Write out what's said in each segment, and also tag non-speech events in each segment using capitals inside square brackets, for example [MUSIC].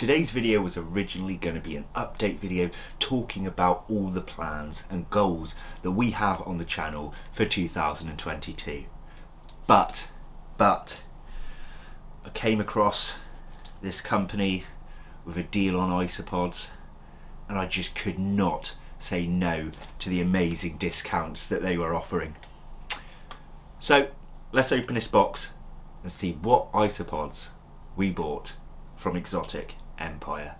Today's video was originally going to be an update video talking about all the plans and goals that we have on the channel for 2022. But, but, I came across this company with a deal on isopods and I just could not say no to the amazing discounts that they were offering. So let's open this box and see what isopods we bought from Exotic Empire.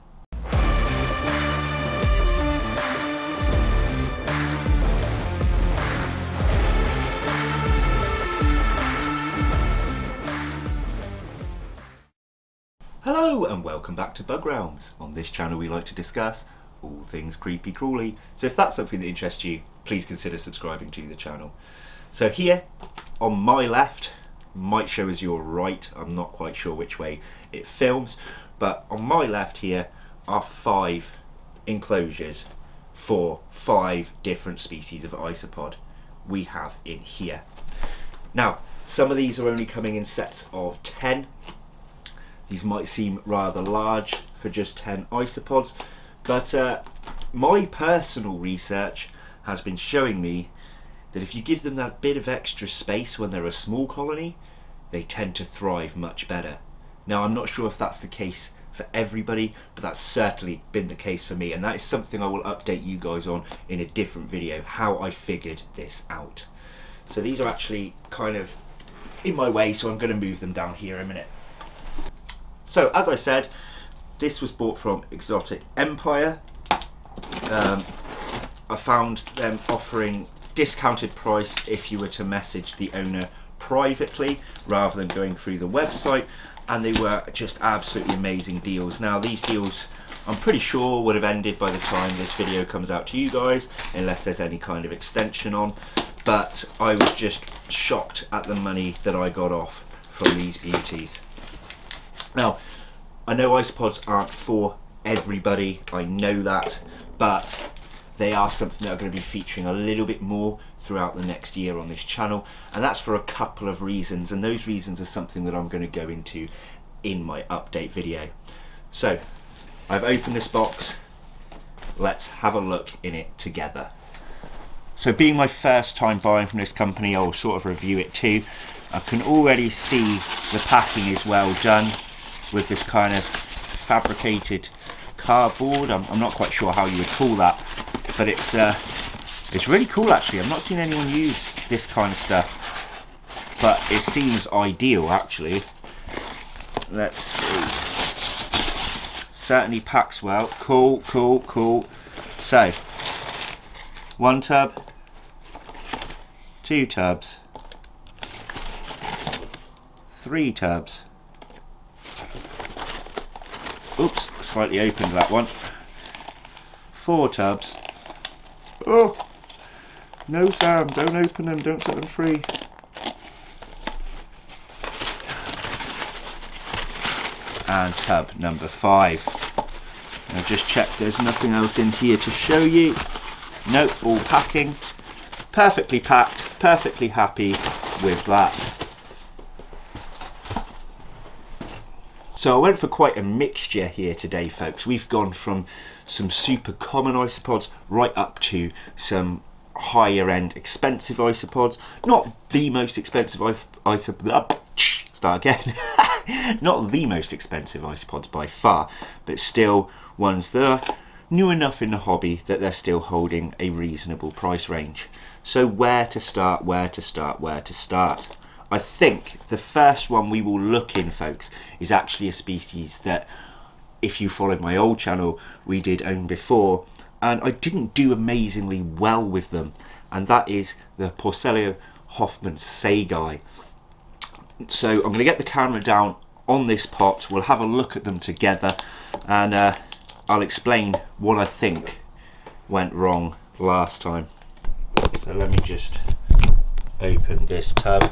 Hello and welcome back to Bug Realms. On this channel we like to discuss all things creepy crawly. So if that's something that interests you, please consider subscribing to the channel. So here on my left, might show as your right, I'm not quite sure which way it films, but on my left here are five enclosures for five different species of isopod we have in here. Now, some of these are only coming in sets of 10. These might seem rather large for just 10 isopods, but uh, my personal research has been showing me that if you give them that bit of extra space when they're a small colony, they tend to thrive much better. Now, I'm not sure if that's the case for everybody, but that's certainly been the case for me, and that is something I will update you guys on in a different video, how I figured this out. So these are actually kind of in my way, so I'm going to move them down here in a minute. So, as I said, this was bought from Exotic Empire. Um, I found them offering discounted price if you were to message the owner privately rather than going through the website and they were just absolutely amazing deals. Now these deals I'm pretty sure would have ended by the time this video comes out to you guys unless there's any kind of extension on but I was just shocked at the money that I got off from these beauties. Now I know isopods aren't for everybody, I know that, but they are something that are going to be featuring a little bit more throughout the next year on this channel and that's for a couple of reasons and those reasons are something that I'm going to go into in my update video. So I've opened this box, let's have a look in it together. So being my first time buying from this company I'll sort of review it too. I can already see the packing is well done with this kind of fabricated cardboard. I'm, I'm not quite sure how you would call that but it's uh, it's really cool actually. I've not seen anyone use this kind of stuff, but it seems ideal actually. Let's see. Certainly packs well. Cool, cool, cool. So, one tub, two tubs, three tubs. Oops, slightly opened that one. Four tubs, Oh! No, Sam, don't open them, don't set them free. And tub number five. Now just check there's nothing else in here to show you. Nope, all packing. Perfectly packed, perfectly happy with that. So I went for quite a mixture here today, folks. We've gone from some super common isopods right up to some higher end expensive isopods. Not the most expensive isopod. Start again. [LAUGHS] Not the most expensive isopods by far, but still ones that are new enough in the hobby that they're still holding a reasonable price range. So where to start, where to start, where to start? I think the first one we will look in, folks, is actually a species that, if you followed my old channel, we did own before, and I didn't do amazingly well with them, and that is the Porcellio hoffmannseggi. So I'm going to get the camera down on this pot, we'll have a look at them together, and uh, I'll explain what I think went wrong last time. So let me just open this tub.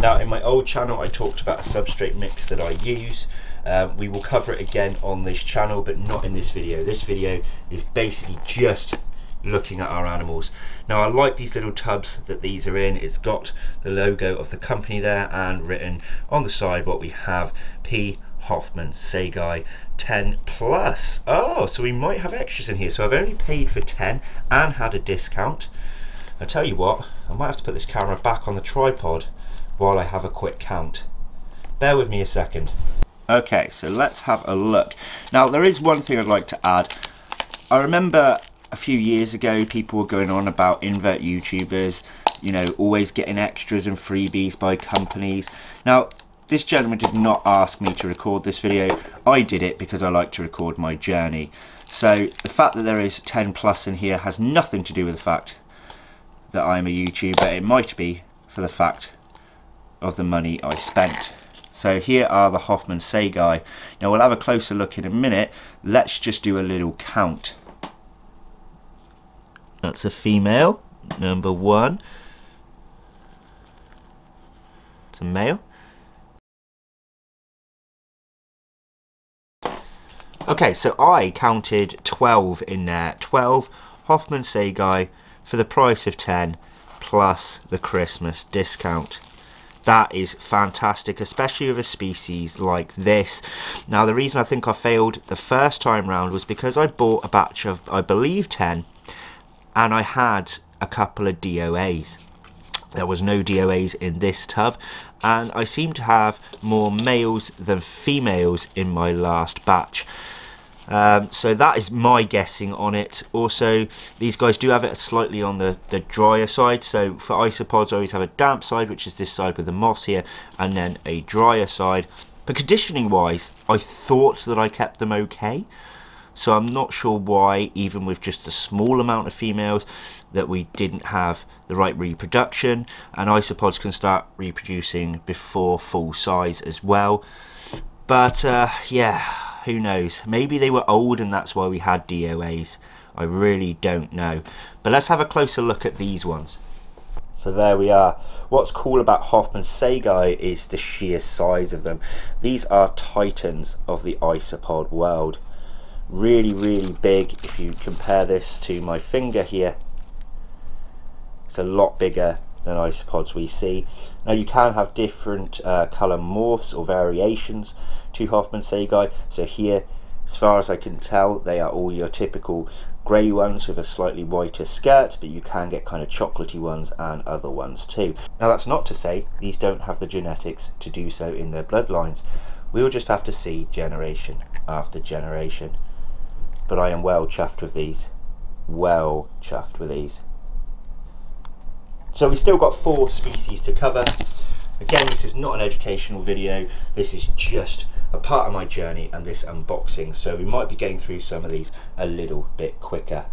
Now in my old channel I talked about a substrate mix that I use. Uh, we will cover it again on this channel but not in this video. This video is basically just looking at our animals. Now I like these little tubs that these are in. It's got the logo of the company there and written on the side what we have P hoffmannseggi 10 plus. Oh, so we might have extras in here. So I've only paid for 10 and had a discount. I tell you what, I might have to put this camera back on the tripod while I have a quick count. Bear with me a second. Okay, so let's have a look. Now, there is one thing I'd like to add. I remember a few years ago, people were going on about invert YouTubers, you know, always getting extras and freebies by companies. Now, this gentleman did not ask me to record this video. I did it because I like to record my journey. So the fact that there is 10 plus in here has nothing to do with the fact that I'm a YouTuber. It might be for the fact of the money I spent. So here are the hoffmannseggi. Now we'll have a closer look in a minute. Let's just do a little count. That's a female, number one. It's a male. Okay, so I counted 12 in there. 12 hoffmannseggi for the price of 10 plus the Christmas discount. That is fantastic, especially with a species like this. Now, the reason I think I failed the first time round was because I bought a batch of, I believe, 10, and I had a couple of DOAs. There was no DOAs in this tub, and I seem to have more males than females in my last batch. Um, so that is my guessing on it. Also, these guys do have it slightly on the, the drier side. So for isopods, I always have a damp side, which is this side with the moss here, and then a drier side. But conditioning wise, I thought that I kept them okay. So I'm not sure why, even with just a small amount of females, that we didn't have the right reproduction. And isopods can start reproducing before full size as well. But uh, yeah, who knows? Maybe they were old and that's why we had DOAs. I really don't know. But let's have a closer look at these ones. So there we are. What's cool about hoffmannseggi is the sheer size of them. These are titans of the isopod world. Really, really big. If you compare this to my finger here, it's a lot bigger than isopods we see. Now you can have different uh, colour morphs or variations to hoffmannseggi. So here, as far as I can tell, they are all your typical grey ones with a slightly whiter skirt, but you can get kind of chocolatey ones and other ones too. Now that's not to say these don't have the genetics to do so in their bloodlines. We will just have to see generation after generation. But I am well chuffed with these. Well chuffed with these. So we've still got four species to cover. Again, this is not an educational video. This is just a part of my journey and this unboxing. So we might be getting through some of these a little bit quicker.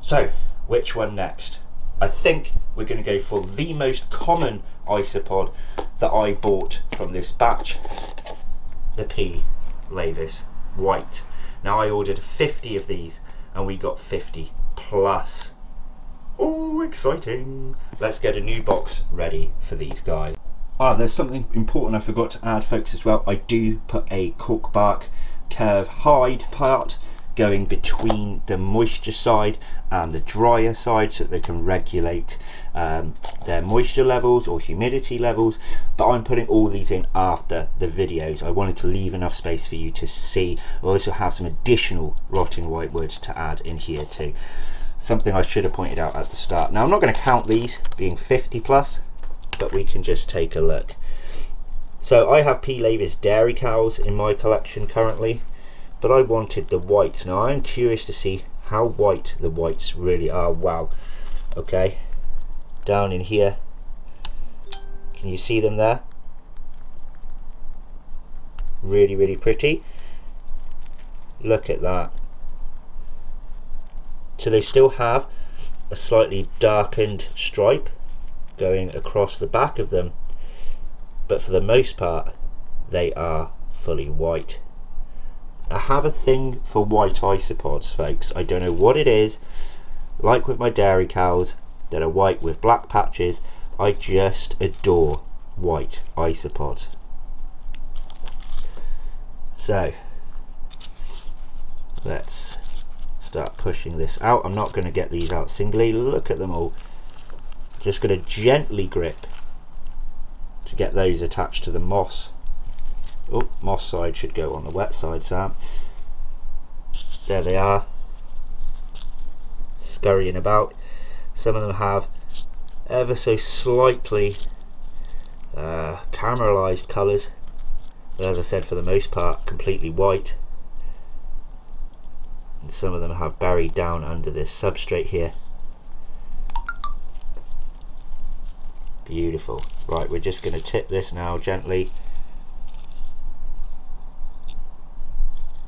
So, which one next? I think we're going to go for the most common isopod that I bought from this batch. The P. laevis White. Now I ordered 50 of these and we got 50 plus. Oh, exciting. Let's get a new box ready for these guys. Ah, there's something important I forgot to add, folks, as well. I do put a cork bark curve hide part going between the moisture side and the drier side so that they can regulate um, their moisture levels or humidity levels. But I'm putting all these in after the videos. I wanted to leave enough space for you to see. I also have some additional rotting whitewood to add in here too. Something I should have pointed out at the start. Now I'm not going to count these being 50 plus, but we can just take a look. So I have P. laevis dairy cows in my collection currently, but I wanted the whites. Now I'm curious to see how white the whites really are. Wow. Okay, down in here, can you see them there? Really, really pretty. Look at that. So they still have a slightly darkened stripe going across the back of them, but for the most part, they are fully white. I have a thing for white isopods, folks. I don't know what it is. Like with my dairy cows that are white with black patches, I just adore white isopods. So, let's start pushing this out. I'm not going to get these out singly. Look at them all. Just going to gently grip to get those attached to the moss. Oh, moss side should go on the wet side, Sam. There they are. Scurrying about. Some of them have ever so slightly uh, caramelized colours. But as I said, for the most part, completely white. And some of them have buried down under this substrate here. Beautiful. Right, we're just going to tip this now gently.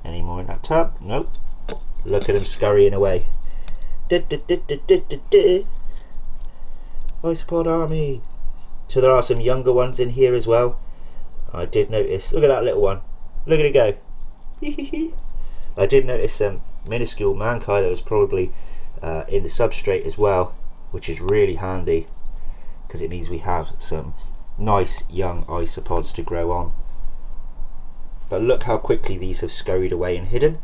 Any more in that tub? Nope. Look at them scurrying away. Isopod army. So there are some younger ones in here as well. I did notice. Look at that little one. Look at it go. [LAUGHS] I did notice some minuscule mancae that was probably uh, in the substrate as well, which is really handy because it means we have some nice young isopods to grow on. But look how quickly these have scurried away and hidden.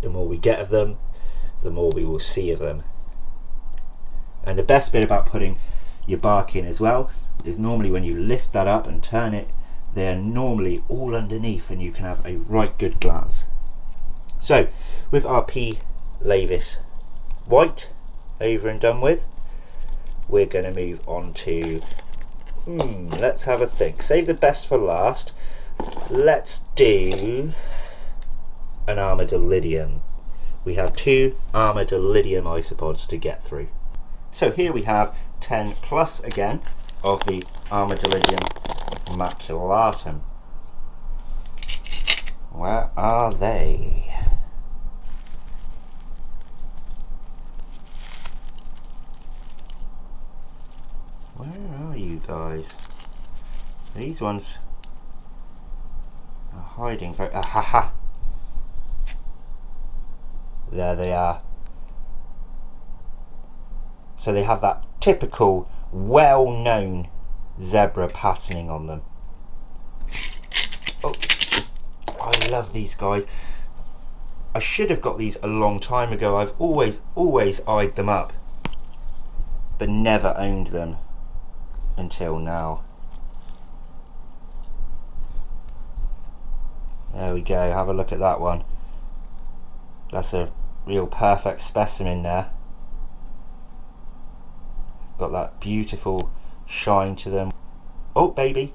The more we get of them, the more we will see of them. And the best bit about putting your bark in as well is normally when you lift that up and turn it, they're normally all underneath and you can have a right good glance. So with our P. laevis white over and done with, we're going to move on to hmm let's have a think. Save the best for last. Let's do an armadillidium we have two armadillidium isopods to get through. So here we have 10 plus again of the armadillidium maculatum. Where are they Where are you guys? These ones are hiding very... Ah, ha, ha. There they are. So they have that typical, well-known zebra patterning on them. Oh, I love these guys. I should have got these a long time ago. I've always, always eyed them up, but never owned them until now. There we go, have a look at that one. That's a real perfect specimen there. Got that beautiful shine to them. Oh, baby.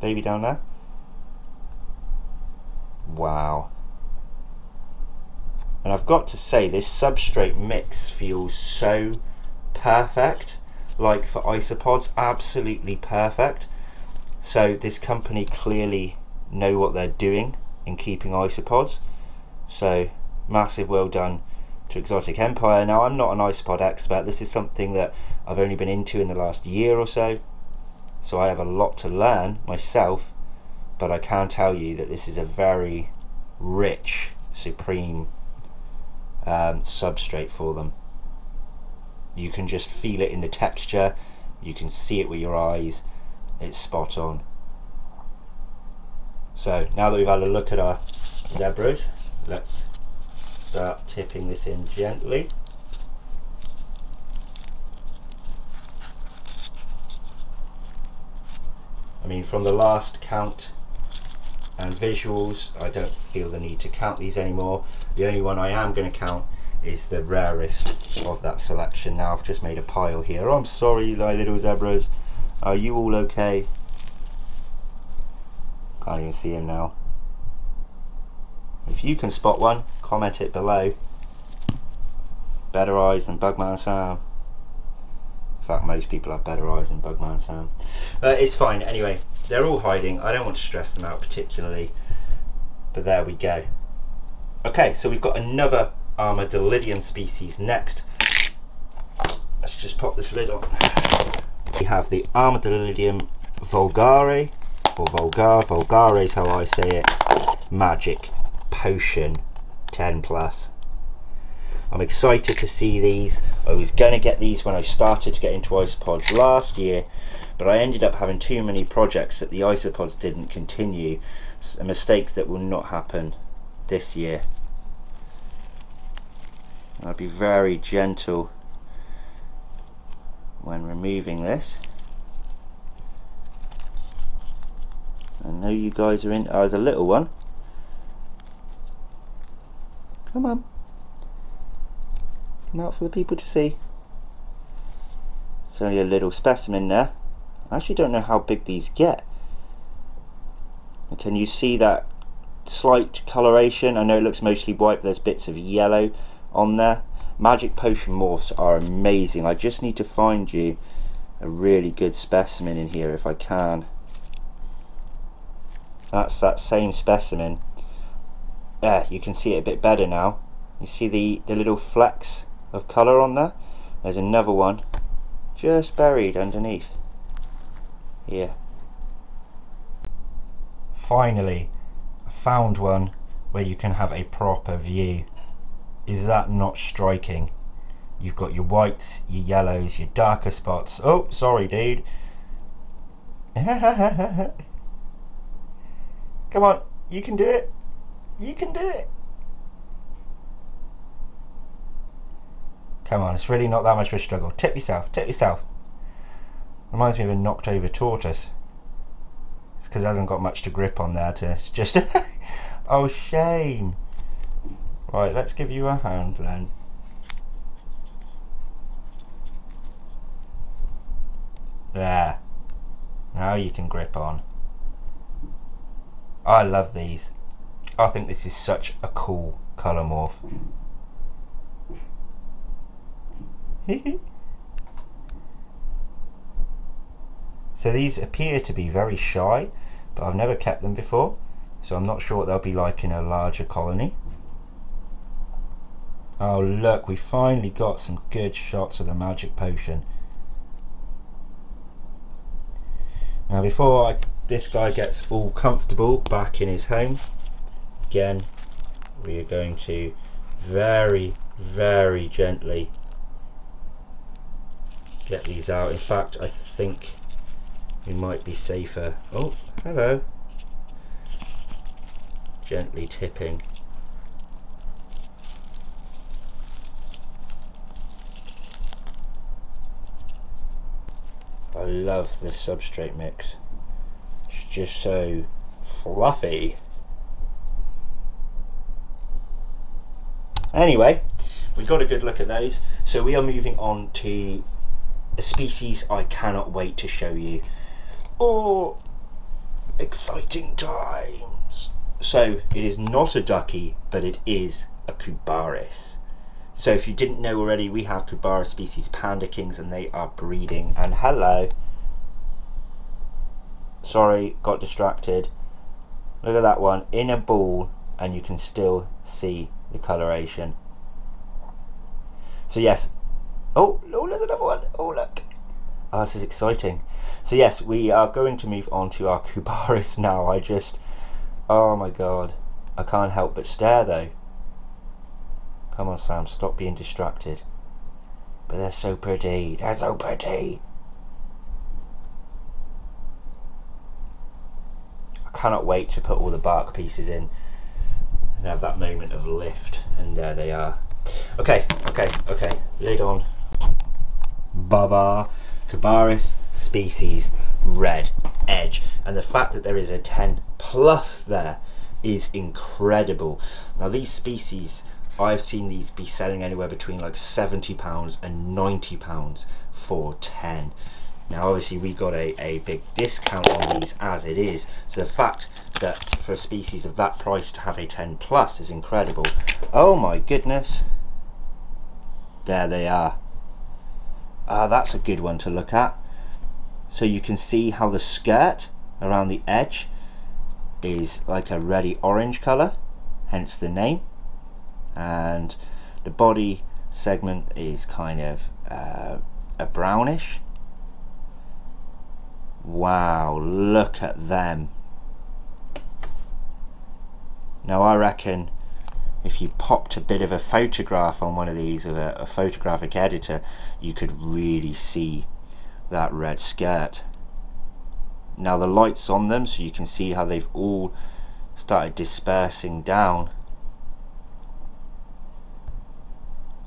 Baby down there. Wow. And I've got to say, this substrate mix feels so perfect like for isopods absolutely perfect. So this company clearly know what they're doing in keeping isopods. So massive well done to Exotic Empire. Now I'm not an isopod expert. This is something that I've only been into in the last year or so. So I have a lot to learn myself but I can tell you that this is a very rich supreme um, substrate for them you can just feel it in the texture. You can see it with your eyes. It's spot on. So now that we've had a look at our zebras let's start tipping this in gently. I mean from the last count and visuals I don't feel the need to count these anymore. The only one I am going to count is the rarest of that selection. Now I've just made a pile here. I'm sorry, my little zebras. Are you all okay? Can't even see him now. If you can spot one, comment it below. Better eyes than Bugman Sam. In fact, most people have better eyes than Bugman Sam. But it's fine. Anyway, they're all hiding. I don't want to stress them out particularly. But there we go. Okay, so we've got another armadillidium species next. Let's just pop this lid on. We have the Armadillidium vulgare, or vulgar, vulgare is how I say it, magic potion 10 plus. I'm excited to see these. I was going to get these when I started to get into isopods last year, but I ended up having too many projects that the isopods didn't continue. a mistake that will not happen this year. I'll be very gentle when removing this. I know you guys are in. Oh, there's a little one. Come on. Come out for the people to see. It's only a little specimen there. I actually don't know how big these get. Can you see that slight coloration? I know it looks mostly white, but there's bits of yellow on there. Magic Potion Morphs are amazing. I just need to find you a really good specimen in here if I can. That's that same specimen. There, you can see it a bit better now. You see the, the little flecks of colour on there? There's another one just buried underneath. Here. Finally, I found one where you can have a proper view. Is that not striking? You've got your whites, your yellows, your darker spots. Oh, sorry, dude. [LAUGHS] Come on, you can do it. You can do it. Come on, it's really not that much of a struggle. Tip yourself, tip yourself. Reminds me of a knocked over tortoise. It's because it hasn't got much to grip on there to, just, [LAUGHS] oh shame. Right, let's give you a hand then. There. Now you can grip on. I love these. I think this is such a cool colour morph. [LAUGHS] so these appear to be very shy, but I've never kept them before, so I'm not sure what they'll be like in a larger colony. Oh look, we finally got some good shots of the magic potion. Now before I, this guy gets all comfortable back in his home, again we are going to very very gently get these out. In fact I think we might be safer. Oh hello. Gently tipping I love this substrate mix. It's just so fluffy. Anyway, we got a good look at those. So we are moving on to a species I cannot wait to show you. Or exciting times. So it is not a ducky, but it is a Cubaris. So if you didn't know already, we have Cubaris species Panda Kings and they are breeding. And hello. Sorry, got distracted. Look at that one, in a ball, and you can still see the coloration. So yes, oh, oh, there's another one. Oh, look. Oh, this is exciting. So yes, we are going to move on to our [LAUGHS] Cubaris now. I just, oh my god. I can't help but stare though. Come on, Sam, stop being distracted. But they're so pretty. They're so pretty. Cannot wait to put all the bark pieces in and have that moment of lift. And there they are. Okay, okay, okay. Lid on. Baba. Cubaris species red edge. And the fact that there is a 10 plus there is incredible. Now these species I've seen these be selling anywhere between like 70 pounds and 90 pounds for 10 now obviously we got a, a big discount on these as it is. So the fact that for a species of that price to have a 10 plus is incredible. Oh my goodness. There they are. Ah that's a good one to look at. So you can see how the skirt around the edge is like a reddy orange color hence the name. And the body segment is kind of uh, a brownish wow look at them. Now I reckon if you popped a bit of a photograph on one of these with a, a photographic editor you could really see that red skirt. Now the lights on them so you can see how they've all started dispersing down.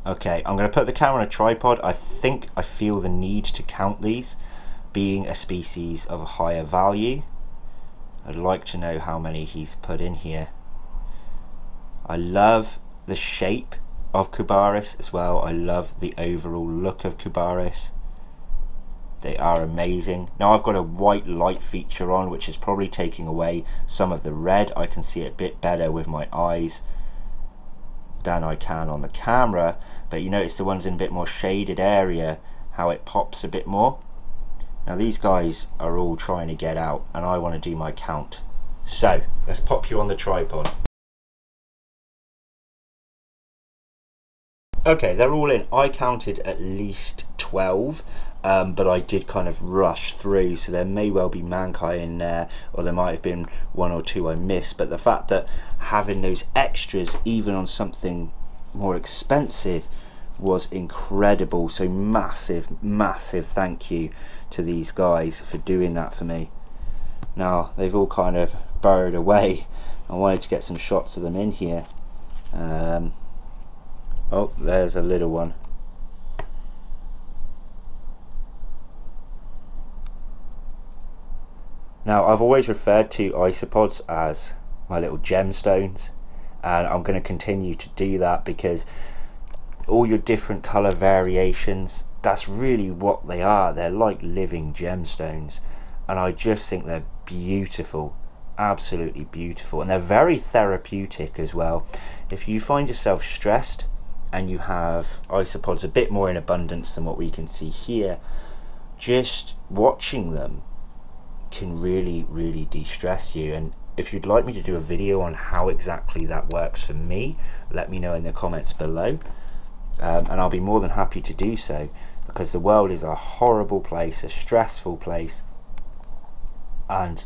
Okay, I'm going to put the camera on a tripod. I think I feel the need to count these, being a species of a higher value. I'd like to know how many he's put in here. I love the shape of Cubaris as well. I love the overall look of Cubaris. They are amazing. Now I've got a white light feature on which is probably taking away some of the red. I can see it a bit better with my eyes than I can on the camera. But you notice the ones in a bit more shaded area, how it pops a bit more. Now these guys are all trying to get out and I want to do my count. So let's pop you on the tripod. Okay, they're all in. I counted at least 12, um, but I did kind of rush through, so there may well be mancae in there, or there might have been one or two I missed. But the fact that having those extras, even on something more expensive, was incredible. So massive, massive thank you to these guys for doing that for me. Now, they've all kind of burrowed away. I wanted to get some shots of them in here. Um, Oh, there's a little one. Now, I've always referred to isopods as my little gemstones, and I'm going to continue to do that because all your different color variations, that's really what they are. They're like living gemstones, and I just think they're beautiful absolutely beautiful. And they're very therapeutic as well. If you find yourself stressed and you have isopods a bit more in abundance than what we can see here just watching them can really really de-stress you. And if you'd like me to do a video on how exactly that works for me let me know in the comments below um, and I'll be more than happy to do so because the world is a horrible place a stressful place and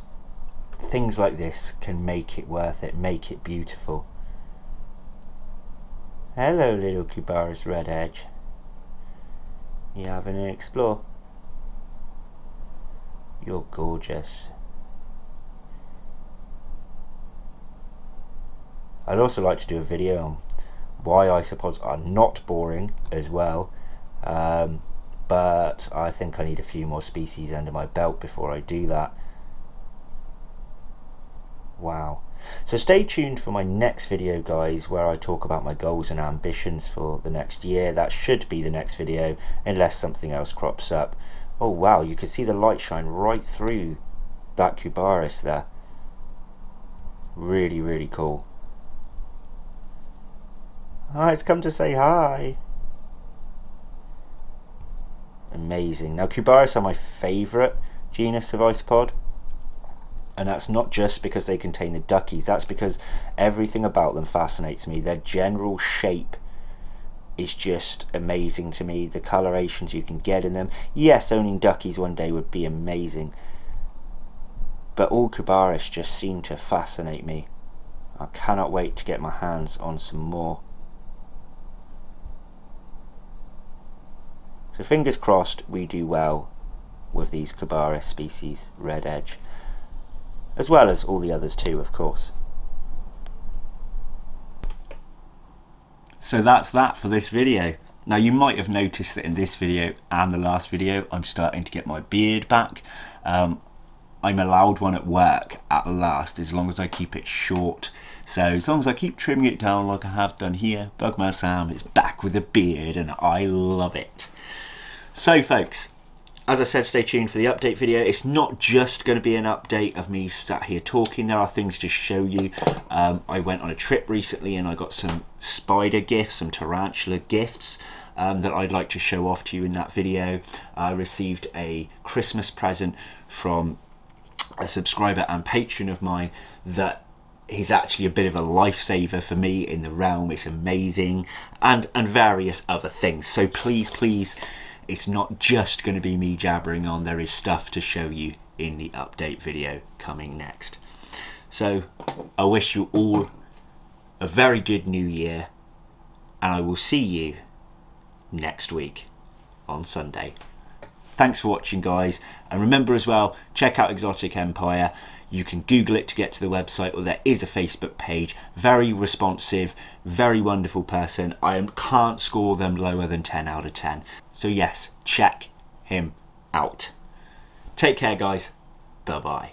things like this can make it worth it make it beautiful Hello, little Cubaris Red Edge. You having an explore? You're gorgeous. I'd also like to do a video on why isopods are not boring as well. Um, but I think I need a few more species under my belt before I do that. Wow. So stay tuned for my next video guys where I talk about my goals and ambitions for the next year. That should be the next video unless something else crops up. Oh wow, you can see the light shine right through that Cubaris there. Really, really cool. Hi, it's come to say hi. Amazing. Now Cubaris are my favourite genus of isopod and that's not just because they contain the duckies that's because everything about them fascinates me. Their general shape is just amazing to me. The colorations you can get in them. Yes owning duckies one day would be amazing. But all Cubaris just seem to fascinate me. I cannot wait to get my hands on some more so fingers crossed we do well with these Cubaris species red edge as well as all the others too, of course. So that's that for this video. Now you might have noticed that in this video and the last video I'm starting to get my beard back. Um, I'm allowed one at work at last as long as I keep it short. So as long as I keep trimming it down like I have done here, Bugman Sam is back with a beard and I love it. So folks, as I said, stay tuned for the update video. It's not just going to be an update of me sat here talking. There are things to show you. Um, I went on a trip recently and I got some spider gifts, some tarantula gifts. Um, that I'd like to show off to you in that video. I received a Christmas present from a subscriber and patron of mine that he's actually a bit of a lifesaver for me in the realm. It's amazing and and various other things. So please, please it's not just going to be me jabbering on, there is stuff to show you in the update video coming next. So I wish you all a very good new year and I will see you next week on Sunday. Thanks for watching guys and remember as well check out Exotic Empire you can Google it to get to the website or there is a Facebook page. Very responsive, very wonderful person. I can't score them lower than 10 out of 10. So yes, check him out. Take care guys. Bye-bye.